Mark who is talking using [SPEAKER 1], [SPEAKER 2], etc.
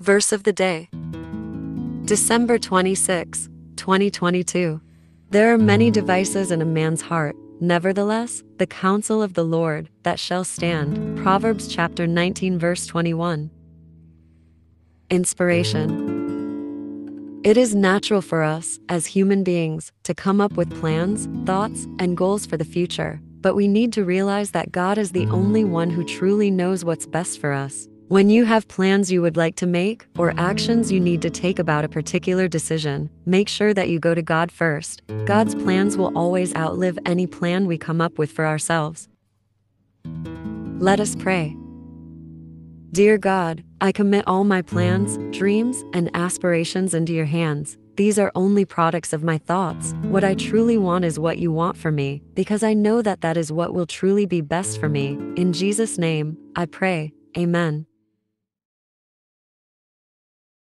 [SPEAKER 1] Verse of the day December 26, 2022. There are many devices in a man's heart. Nevertheless, the counsel of the Lord that shall stand. Proverbs chapter 19, verse 21. Inspiration. It is natural for us, as human beings, to come up with plans, thoughts, and goals for the future, but we need to realize that God is the only one who truly knows what's best for us. When you have plans you would like to make or actions you need to take about a particular decision, make sure that you go to God first. God's plans will always outlive any plan we come up with for ourselves. Let us pray. Dear God, I commit all my plans, dreams, and aspirations into your hands. These are only products of my thoughts. What I truly want is what you want for me, because I know that that is what will truly be best for me. In Jesus' name, I pray. Amen.